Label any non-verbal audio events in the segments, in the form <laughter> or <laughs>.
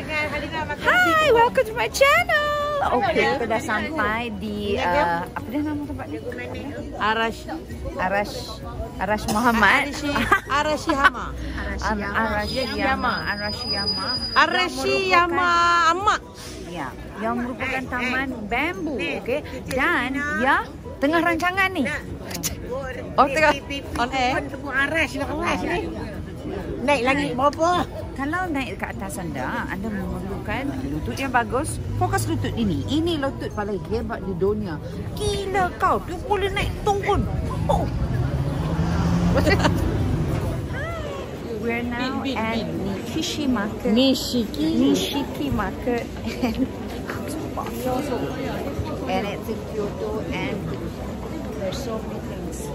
dengan Halina makan Hi, welcome to my channel. Okay, kita dah sampai di uh, apa dia nama tempat ni? Arash Arash Arash Muhammad. Arashiyama. Ar- Arashiyama. Arashiyama. Arashiyama Amak. Ya, yang merupakan taman bambu, okey. Dan ya tengah rancangan ni. Oh, tengah On air. Arash nak kelas ni. Naik lagi berapa? Kalau naik ke atas anda, anda memerlukan lutut yang bagus. Fokus lutut ini. Ini lutut paling hebat di dunia. Gila kau, dia boleh naik turun. Oh. <laughs> We're now Bin, bin, at bin. Nikishi Market. Nishiki. Nishiki Market and and it's in Kyoto and there's so many things.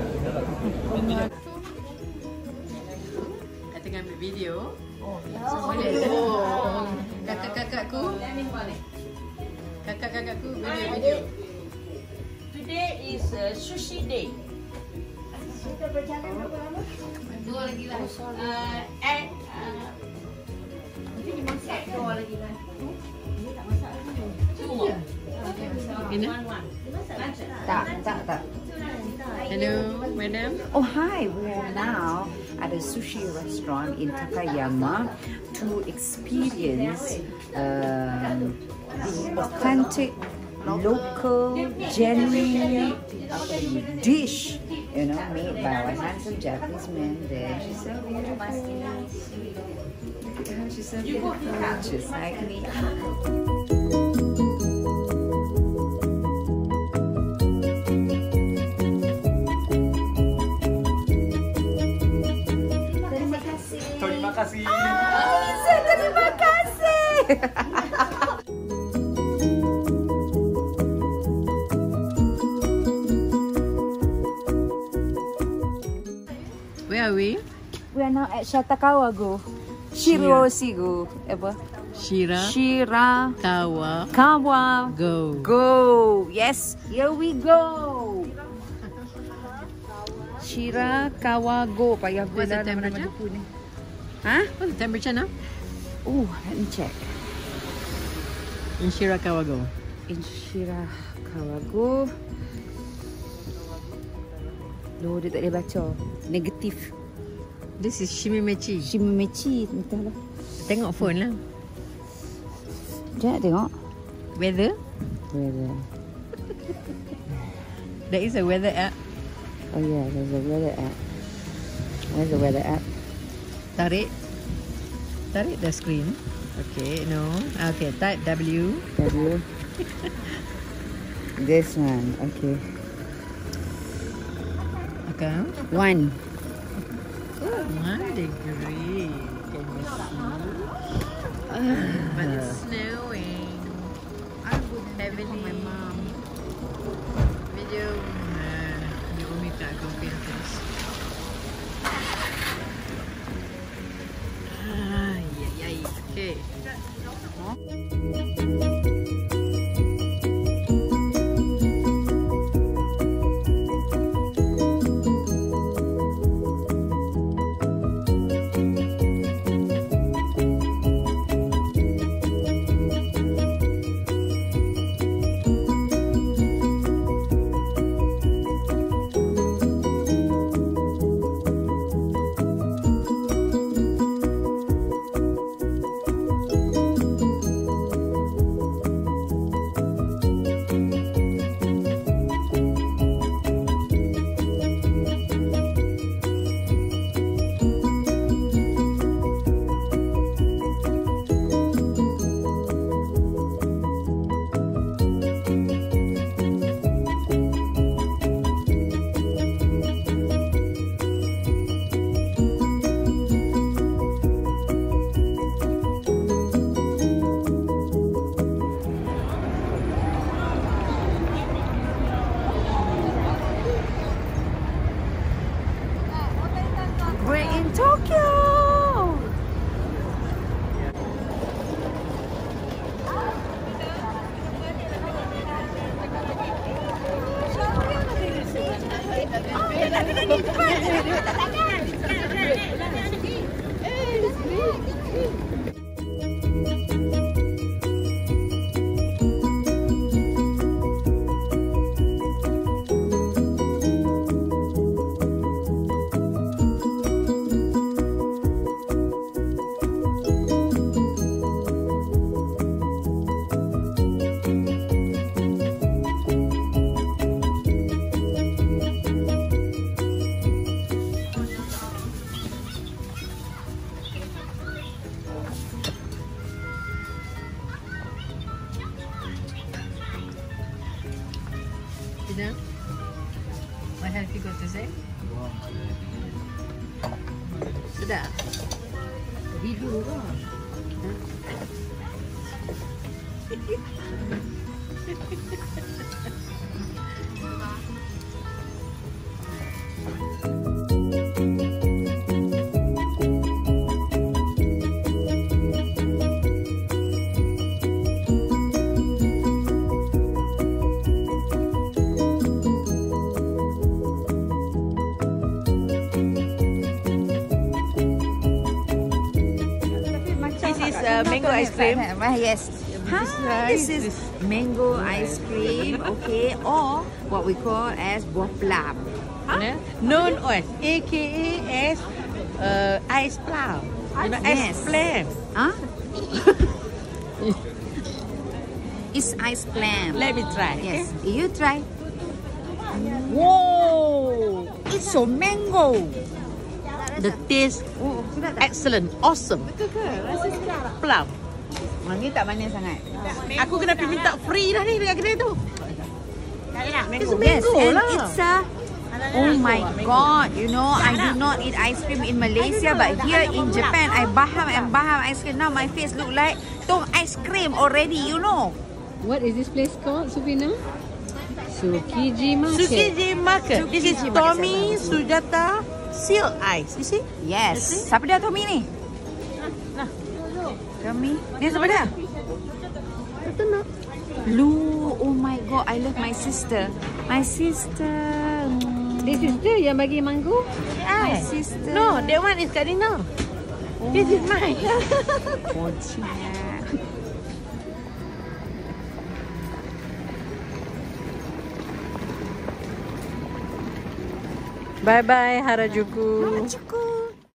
Video. Oh, so boleh ke? Oh. Kakak-kakakku. Kakak-kakakku video video. Today is uh, sushi day. Dua lagi lah. Uh, and uh, Ini. Tak, tak, tak. Hello, madam. Oh hi, we are now at a sushi restaurant in Takayama to experience um, the authentic, local, genuine dish, you know, made by our handsome Japanese man there. She's so beautiful. <laughs> Where are we? We are now at Shatakawago. Shirosigo. Apa? Shira Shira Kawa Kawa Go. Go. Yes, here we go. Shira Kawago. Payah What's the gula temperature? buku ni. Ha? What's the temperature now? Oh, let me check. In Shirakawago. In Shira Kawago. Loh, dia tak boleh baca. Negatif. This is Shimimechi. Shimechi. Entahlah. Tengok phone lah. Sekejap tengok. Weather. Weather. <laughs> There is a weather app. Oh yeah, there's a weather app. Where's the weather app? Tarik. Tarik the screen. Okay, no. Okay, type W. W. this one. Okay. Okay. One. Oh, one degree. Hoşçakalın. What have you got to say? Sedap. Hidu <laughs> uh, mango ice cream. Ah, yes. Huh? This is mango ice cream, okay, or what we call as buah plum. Yeah. Known as AKA as uh, ice plum. You know, Yes. ice plum. Huh? <laughs> it's ice plum. Let me try. Yes, you try. Whoa! It's so mango. The taste Oh, sudah tak? excellent, awesome. Betul ke? Rasa sedap tak? Plum. Mangga tak manis sangat. Aku kena pergi minta free dah ni dekat kedai tu. It's Yes, mango and lah. it's a Oh my god, you know, I do not eat ice cream in Malaysia, but here in Japan, I baham and baham ice cream. Now my face look like tong ice cream already, you know. What is this place called, Supina? Sukiji Market. Tsukiji Market. This is Tommy Sujata Seal Ice. You see? Yes. Siapa dia Tommy ni? Tommy? Dia siapa dia? Lu, oh my god, I love my sister. My sister. Mm, This is the yang bagi mango? My Yeah. sister. No, that one is Kadina. This is mine. Kocak. <laughs> Bye bye Harajuku. Cukup.